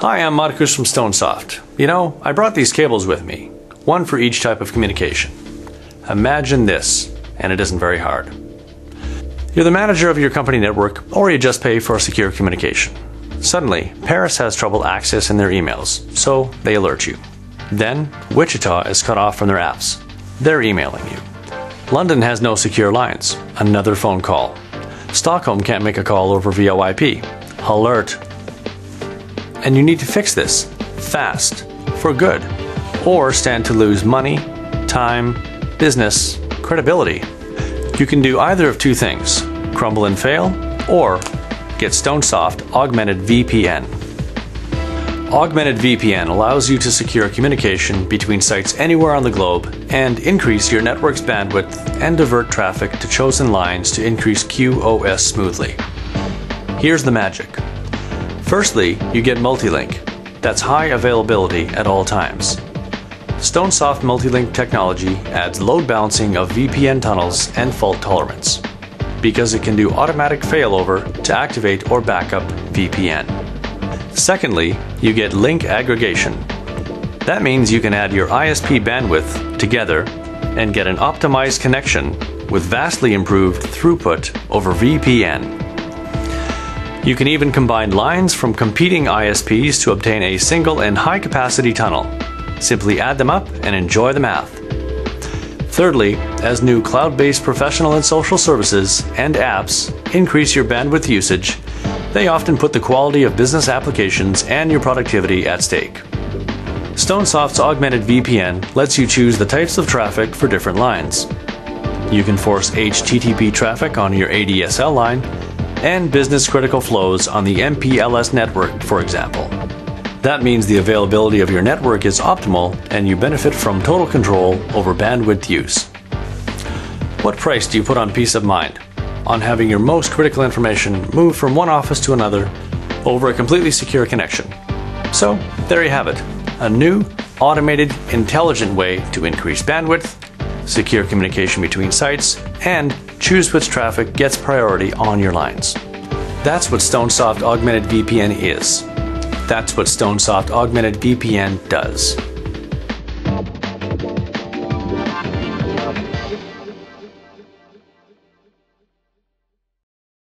Hi, I'm Marcus from StoneSoft. You know, I brought these cables with me, one for each type of communication. Imagine this, and it isn't very hard. You're the manager of your company network, or you just pay for secure communication. Suddenly, Paris has trouble accessing their emails, so they alert you. Then, Wichita is cut off from their apps. They're emailing you. London has no secure lines. Another phone call. Stockholm can't make a call over VoIP. Alert. And you need to fix this fast, for good, or stand to lose money, time, business, credibility. You can do either of two things crumble and fail, or get StoneSoft Augmented VPN. Augmented VPN allows you to secure communication between sites anywhere on the globe and increase your network's bandwidth and divert traffic to chosen lines to increase QoS smoothly. Here's the magic. Firstly, you get multi-link. That's high availability at all times. StoneSoft Multilink technology adds load balancing of VPN tunnels and fault tolerance because it can do automatic failover to activate or backup VPN. Secondly, you get link aggregation. That means you can add your ISP bandwidth together and get an optimized connection with vastly improved throughput over VPN. You can even combine lines from competing ISPs to obtain a single and high capacity tunnel. Simply add them up and enjoy the math. Thirdly, as new cloud based professional and social services and apps increase your bandwidth usage, they often put the quality of business applications and your productivity at stake. StoneSoft's Augmented VPN lets you choose the types of traffic for different lines. You can force HTTP traffic on your ADSL line and business critical flows on the MPLS network, for example. That means the availability of your network is optimal and you benefit from total control over bandwidth use. What price do you put on peace of mind? on having your most critical information move from one office to another over a completely secure connection. So, there you have it a new, automated, intelligent way to increase bandwidth, secure communication between sites, and choose which traffic gets priority on your lines. That's what StoneSoft Augmented VPN is. That's what StoneSoft Augmented VPN does.